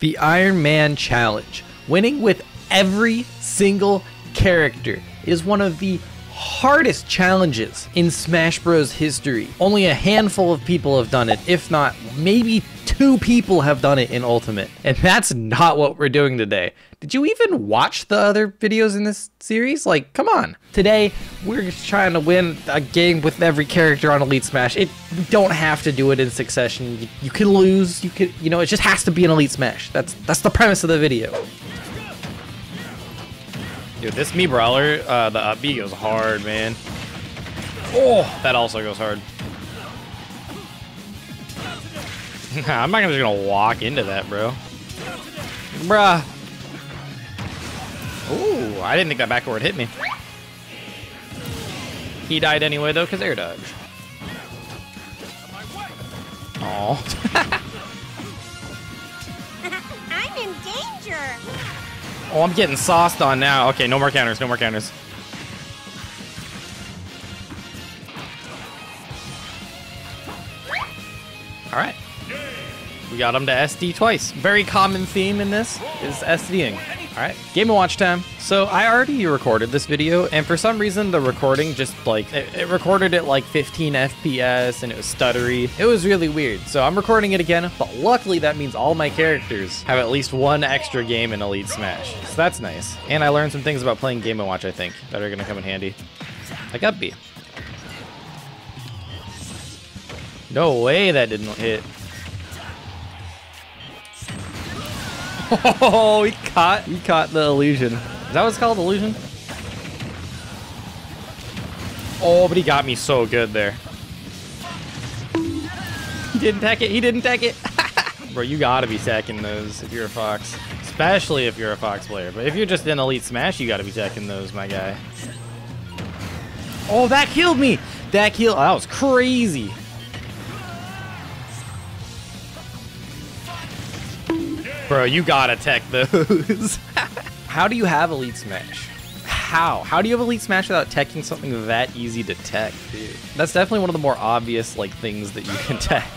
The Iron Man Challenge. Winning with every single character is one of the hardest challenges in Smash Bros. history. Only a handful of people have done it, if not, maybe two people have done it in Ultimate. And that's not what we're doing today. Did you even watch the other videos in this series? Like, come on. Today, we're just trying to win a game with every character on Elite Smash. It you don't have to do it in succession. You, you can lose. You can, you know, it just has to be an Elite Smash. That's that's the premise of the video. Dude, this Mii Brawler, uh, the up B goes hard, man. Oh, that also goes hard. I'm not gonna just gonna walk into that, bro. Bruh. Ooh, I didn't think that backward hit me. He died anyway, though, because air dodge. Oh. oh, I'm getting sauced on now. Okay, no more counters, no more counters. All right. We got him to SD twice. Very common theme in this is SDing. All right, Game & Watch time. So I already recorded this video, and for some reason the recording just like, it, it recorded at like 15 FPS and it was stuttery. It was really weird. So I'm recording it again, but luckily that means all my characters have at least one extra game in Elite Smash. So that's nice. And I learned some things about playing Game & Watch, I think, that are gonna come in handy. Like up. No way that didn't hit. Oh, he caught he caught the illusion. Is that what it's called, illusion? Oh, but he got me so good there. He didn't tech it. He didn't tech it. Bro, you gotta be teching those if you're a Fox. Especially if you're a Fox player. But if you're just in Elite Smash, you gotta be teching those, my guy. Oh, that killed me. That killed. Oh, that was crazy. Bro, you gotta tech those. How do you have Elite Smash? How? How do you have Elite Smash without teching something that easy to tech, dude? That's definitely one of the more obvious like things that you can tech.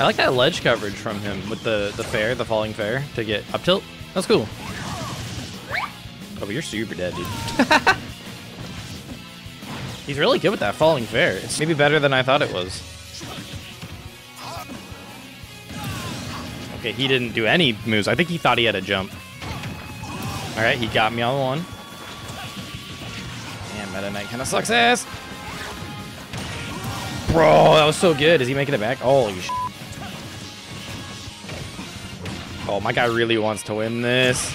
I like that ledge coverage from him with the the fair, the falling fair to get up tilt. That's cool. Oh, but you're super dead, dude. He's really good with that falling fair. It's maybe better than I thought it was. Okay, he didn't do any moves. I think he thought he had a jump. All right, he got me on one. Damn, Meta Knight kind of sucks ass. Bro, that was so good. Is he making it back? Holy sh Oh, my guy really wants to win this.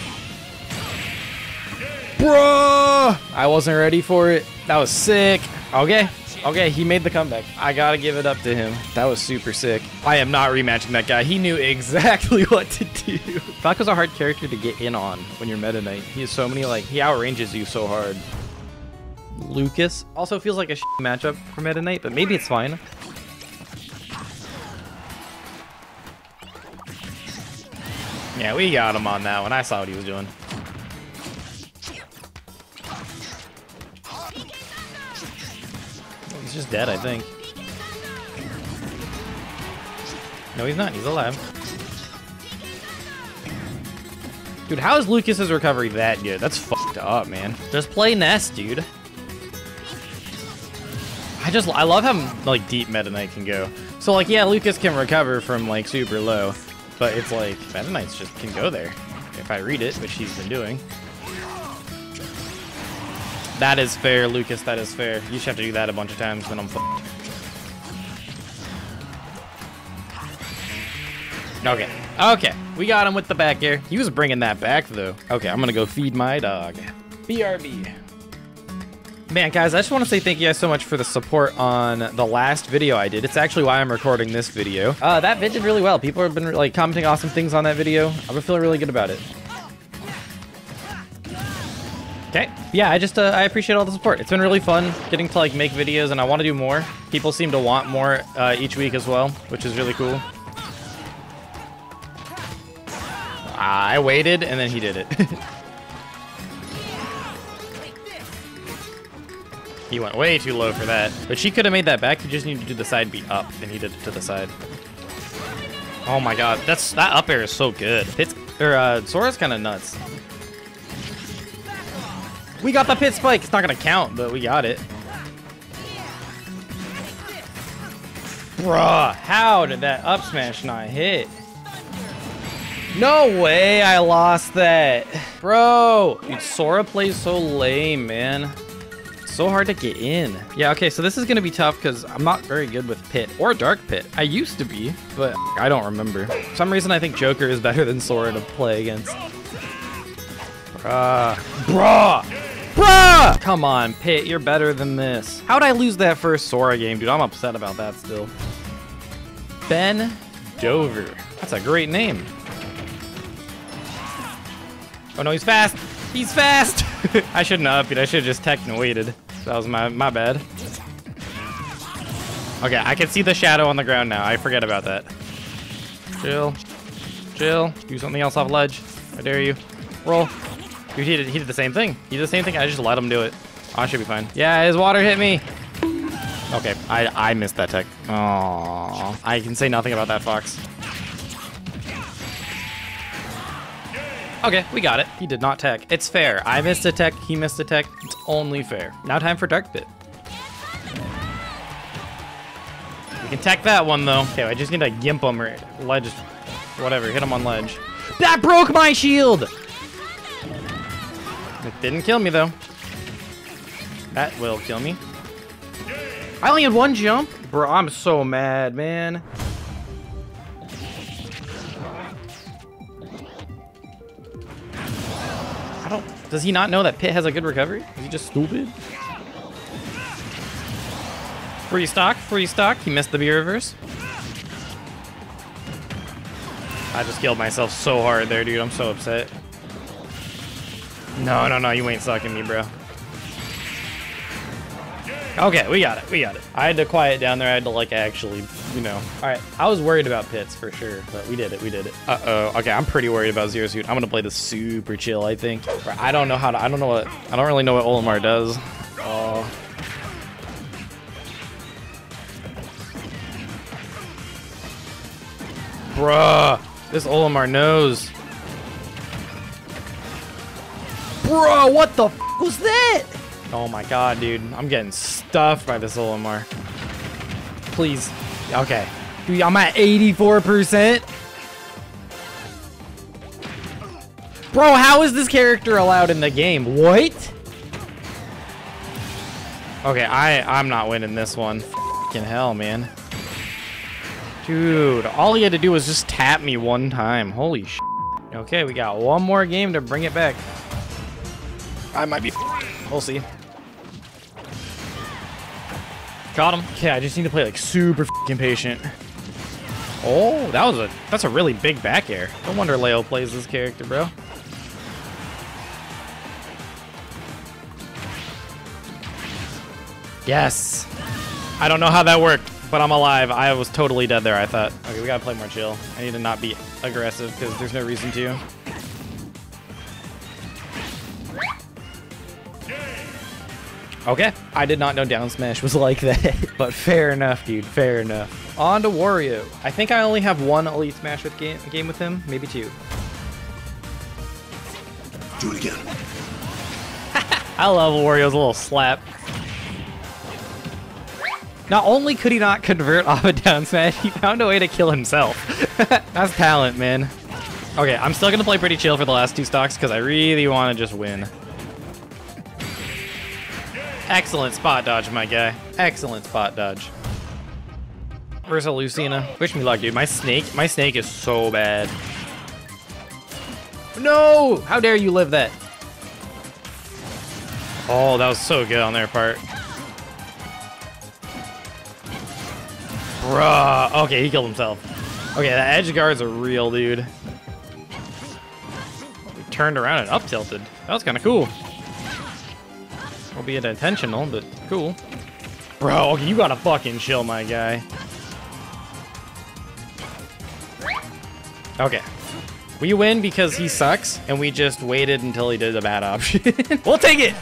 Bro! I wasn't ready for it. That was sick. Okay. Okay, he made the comeback. I gotta give it up to him. That was super sick. I am not rematching that guy. He knew exactly what to do. Falco's a hard character to get in on when you're Meta Knight. He has so many, like, he outranges you so hard. Lucas also feels like a matchup for Meta Knight, but maybe it's fine. Yeah, we got him on that one. I saw what he was doing. He's just dead, I think. No, he's not. He's alive. Dude, how is Lucas's recovery that good? That's fucked up, man. Just play Ness, dude. I just, I love how, like, deep Meta Knight can go. So, like, yeah, Lucas can recover from, like, super low. But it's like, Meta Knights just can go there. If I read it, which he's been doing. That is fair, Lucas. That is fair. You should have to do that a bunch of times, then I'm fucked. Okay. Okay. We got him with the back air. He was bringing that back, though. Okay, I'm to go feed my dog. BRB. Man, guys, I just want to say thank you guys so much for the support on the last video I did. It's actually why I'm recording this video. Uh, that vid did really well. People have been like commenting awesome things on that video. I've been feeling really good about it. Okay. Yeah, I just uh, I appreciate all the support. It's been really fun getting to like make videos, and I want to do more. People seem to want more uh, each week as well, which is really cool. I waited, and then he did it. He went way too low for that. But she could have made that back. You just need to do the side beat up, and he did it to the side. Oh my god, that's that up air is so good. Pit's or uh, Sora's kind of nuts. We got the pit spike. It's not gonna count, but we got it. Bruh, how did that up smash not hit? No way I lost that. Bro, dude, Sora plays so lame, man. So hard to get in. Yeah, okay, so this is gonna be tough because I'm not very good with Pit or Dark Pit. I used to be, but I don't remember. For some reason, I think Joker is better than Sora to play against. Bruh. Bruh! Bruh! Come on, Pit, you're better than this. How'd I lose that first Sora game, dude? I'm upset about that still. Ben Dover. That's a great name. Oh no, he's fast! He's fast! I shouldn't have upped I should have just teched and waited. That was my, my bad. Okay, I can see the shadow on the ground now. I forget about that. Chill. Chill. Do something else off ledge. I dare you. Roll. Dude, he did, he did the same thing. He did the same thing. I just let him do it. I should be fine. Yeah, his water hit me. Okay, I, I missed that tech. Oh, I can say nothing about that fox. Okay, we got it. He did not tech. It's fair. I missed a tech, he missed a tech. It's only fair. Now time for Dark Pit. We can tech that one, though. Okay, I just need to gimp him or ledge, whatever. Hit him on ledge. That broke my shield! It didn't kill me, though. That will kill me. I only had one jump? Bro, I'm so mad, man. I don't... Does he not know that Pit has a good recovery? Is he just stupid? Free stock, free stock. He missed the B reverse. I just killed myself so hard there, dude. I'm so upset. No, no, no. You ain't sucking me, bro. Okay, we got it. We got it. I had to quiet down there. I had to, like, actually, you know. All right. I was worried about pits for sure, but we did it. We did it. Uh-oh. Okay, I'm pretty worried about Zero Suit. I'm to play this super chill, I think. I don't know how to... I don't know what... I don't really know what Olimar does. Oh... Bruh. This Olimar knows. Bro, what the f was that? Oh my god, dude. I'm getting stuffed by this Olimar. Please. Okay. Dude, I'm at 84%. Bro, how is this character allowed in the game? What? Okay, I, I'm not winning this one. Fucking hell, man. Dude, all he had to do was just tap me one time. Holy sh. Okay, we got one more game to bring it back. I might be. We'll see. Got him. Okay, I just need to play like super patient. Oh, that was a that's a really big back air. No wonder Leo plays this character, bro. Yes. I don't know how that worked, but I'm alive. I was totally dead there, I thought. Okay, we gotta play more chill. I need to not be aggressive because there's no reason to. Okay, I did not know down smash was like that, but fair enough, dude, fair enough. On to Wario. I think I only have one Elite Smash with game, game with him, maybe two. Do it again. I love Wario's little slap. Not only could he not convert off a down smash, he found a way to kill himself. That's talent, man. Okay, I'm still gonna play pretty chill for the last two stocks because I really want to just win. Excellent spot dodge, my guy. Excellent spot dodge. Where's a Lucina? Wish me luck, dude. My snake, my snake is so bad. No! How dare you live that? Oh, that was so good on their part. Bruh. Okay, he killed himself. Okay, the edge guard's a real dude. He turned around and up tilted. That was kind of cool. Albeit intentional, but cool. Bro, you gotta fucking chill, my guy. Okay. We win because he sucks, and we just waited until he did a bad option. we'll take it!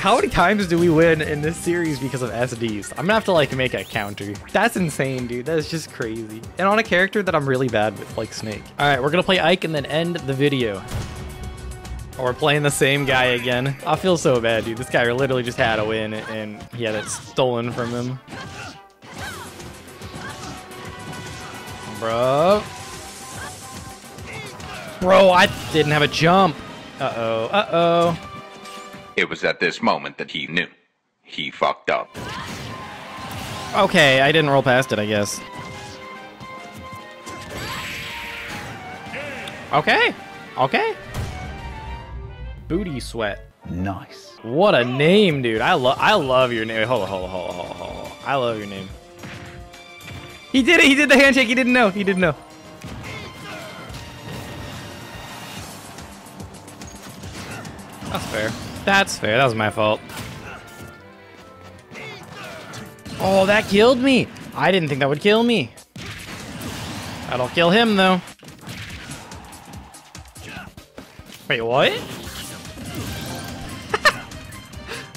How many times do we win in this series because of SDs? I'm gonna have to like make a counter. That's insane, dude. That's just crazy. And on a character that I'm really bad with, like Snake. All right, we're gonna play Ike and then end the video. Oh, we're playing the same guy again. I feel so bad, dude. This guy literally just had a win and he had it stolen from him. Bro. Bro, I didn't have a jump. Uh-oh, uh-oh. It was at this moment that he knew. He fucked up. Okay, I didn't roll past it, I guess. Okay, okay. Booty sweat. Nice. What a name, dude. I love I love your name. Wait, hold on, hold on, hold on, hold on, hold on. I love your name. He did it. He did the handshake. He didn't know. He didn't know. That's fair. That's fair. That was my fault. Oh, that killed me. I didn't think that would kill me. That'll kill him, though. Wait, what?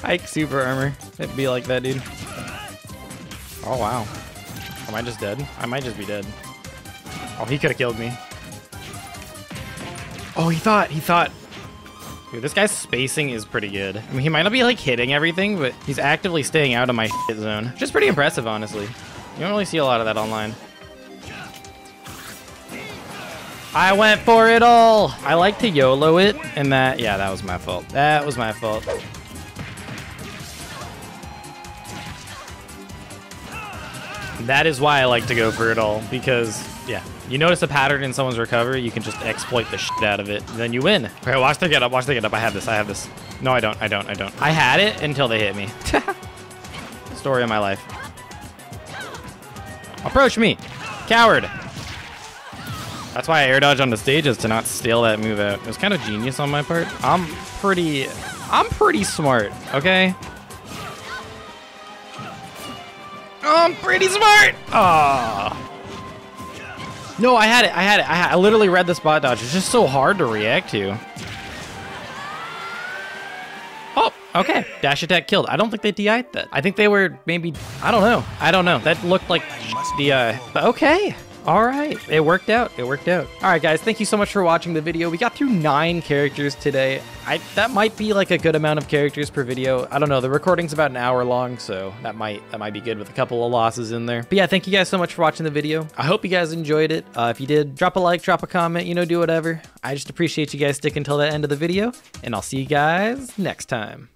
Ike super armor. It'd be like that, dude. Oh, wow. Am I just dead? I might just be dead. Oh, he could have killed me. Oh, he thought, he thought. Dude, this guy's spacing is pretty good. I mean, he might not be like hitting everything, but he's actively staying out of my hit zone. Is pretty impressive, honestly. You don't really see a lot of that online. I went for it all. I like to YOLO it, and that, yeah, that was my fault. That was my fault. That is why I like to go for it all, because, yeah, you notice a pattern in someone's recovery, you can just exploit the shit out of it, then you win. Okay, watch the get up, watch the get up. I have this, I have this. No, I don't, I don't, I don't. I had it until they hit me. Story of my life. Approach me, coward. That's why I air dodge on the stages to not stale that move out. It was kind of genius on my part. I'm pretty, I'm pretty smart, okay? I'm pretty smart. Ah. No, I had it. I had it. I, had, I literally read the spot dodge. It's just so hard to react to. Oh, okay. Dash attack killed. I don't think they DI'd that. I think they were maybe, I don't know. I don't know. That looked like DI. But okay. All right, it worked out. It worked out. All right, guys, thank you so much for watching the video. We got through nine characters today. I that might be like a good amount of characters per video. I don't know. The recording's about an hour long, so that might that might be good with a couple of losses in there. But yeah, thank you guys so much for watching the video. I hope you guys enjoyed it. Uh, if you did, drop a like, drop a comment, you know, do whatever. I just appreciate you guys sticking till the end of the video, and I'll see you guys next time.